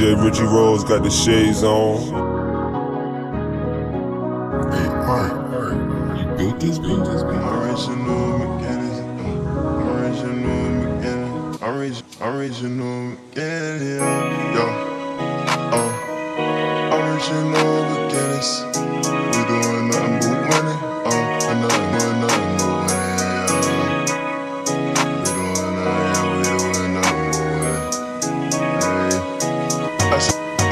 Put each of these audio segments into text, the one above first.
DJ Richy Rose got the shades on. Hey, Mark, you built this? Original mechanics. Original mechanics. Orig- Original mechanics. Yo. Uh. Original mechanics. We doing nothing but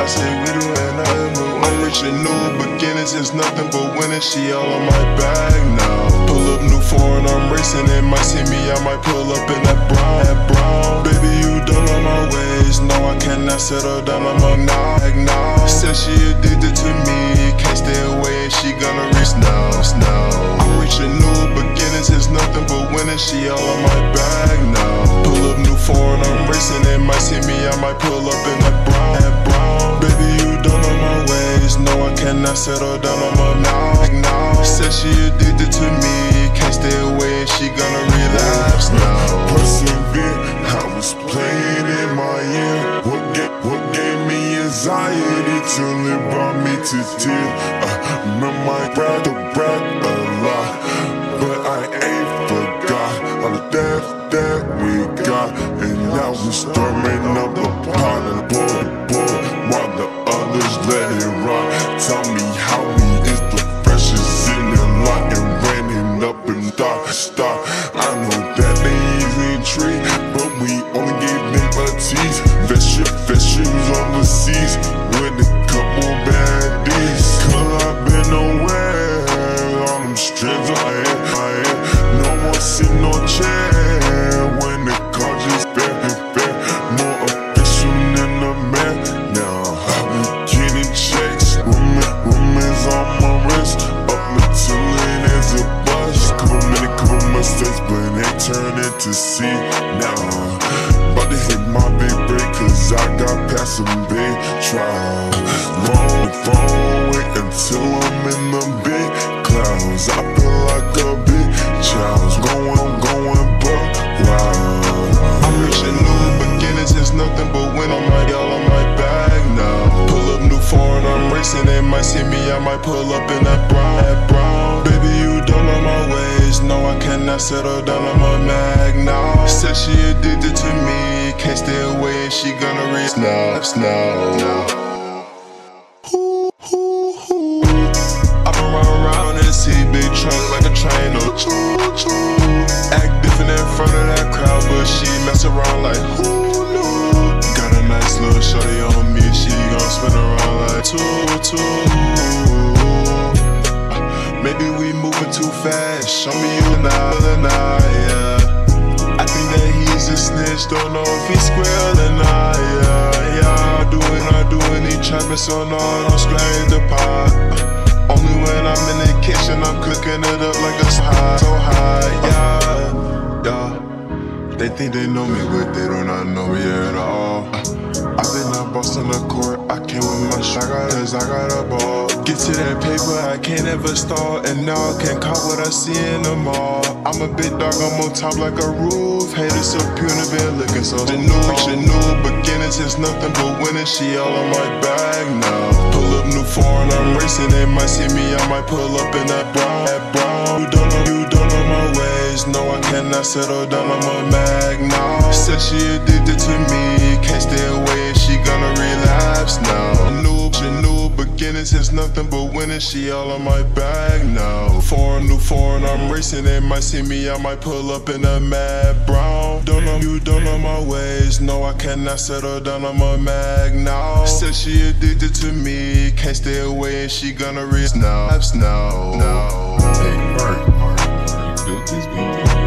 say, I say we doing nothing but winning. Original beginnings is nothing but winning. She all on my bag now. Pull up new foreign, I'm racing. It might see me, I might pull up in that brown. That brown. Baby, you done on my ways. No, I cannot settle down. I'm a knock now. Said she addicted to me. Can't stay away. She gonna reach now. Now. I'm reaching new beginnings. It's nothing but winning. She all on my bag now. Pull up new foreign, I'm racing. It might see me, I might pull up in that No, I settle down. I'm a knock now. Said she addicted to me. Can't stay away. She gonna relapse now. Persevere, I was playing in my ear. What, ga- what gave me anxiety till it brought me to tears? Uh, remember I brag brag a lot, but I ain't forgot all the death that we got. And now we storming up the into C. Now, about to hit my big break, cause I got past some big trials. Long phone, wait pull up in that. That brown. Baby, you don't know my ways, no, I cannot settle down on my mag now. Said she addicted to me, can't stay away, she gonna reach now. now. Maybe we moving too fast. Show me you now, I, yeah. I think that he's a snitch, don't know if he's square or not, yeah, yeah. I do Doing, I do doing, he trapping, so no, don't explain the pot. Only when I'm in the kitchen, I'm cooking it up like a high, so high, yeah, yeah. They think they know me, but they do not know me at all. I've been out busting the court, I came with my shot, cause I got a ball. Get to that paper, I can't ever stall, and now I can't cop what I see in the mall. I'm a big dog, I'm on top like a roof. Haters so punitive, looking so the new, the new beginnings is nothing but winning. She all on my bag now. Pull up new foreign, I'm racing. They might see me, I might pull up in that brown. That brown. You don't know, you don't know my ways. No, I cannot settle down. I'm a mag now. Said she addicted to me, can't stay away. She gonna relapse now. New, new beginnings is nothing but winning. She all on my bag now. Foreign, new foreign, I'm racing. They might see me, I might pull up in a mad brown. Don't know, you don't know my ways. No, I cannot settle down. I'm a mag now. Said she addicted to me, can't stay away. And she gonna relapse now. now. Hey, Mark, Thank you.